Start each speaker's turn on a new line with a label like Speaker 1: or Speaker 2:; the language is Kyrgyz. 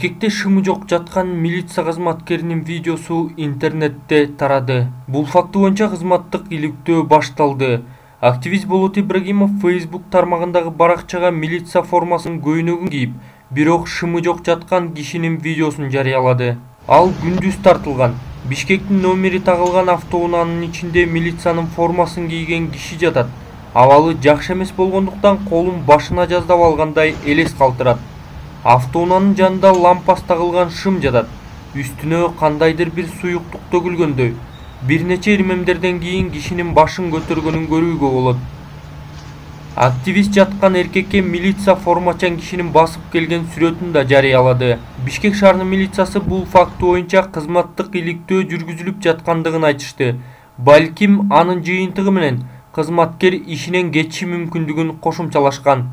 Speaker 1: бишкекте шымы жок жаткан милиция кызматкеринин видеосу интернетте тарады. Бул факты боюнча кызматтык иликтөө башталды. Активист болот ибрагимов фейсбук тармагындагы баракчага милиция формасынын көйнөгүн кийип бирок шымы жок жаткан кишинин видеосун жарыялады. Ал күндүз тартылган. Бишкектин номери тагылган автоунаанын ичинде милициянын формасын кийген киши жатат. Абалы жакшы эмес болгондуктан колун башына жаздап алгандай элес калтырат автоунаанын жанында лампасы тагылган шым жатат үстүнө кандайдыр бир суюктук төгүлгөндөй. Бир нече ирмемдерден кийин кишинин башын көтөргөнүн көрүүгө болот. Активист жаткан эркекке милиция формачан кишинин басып келген сүрөтүн да жарыялады бишкек шаарынын милициясы бул факты боюнча кызматтык иликтөө жүргүзүлүп жаткандыгын айтышты. Балким анын жыйынтыгы менен кызматкер ишинен кетиши мүмкүндүгүн кошумчалашкан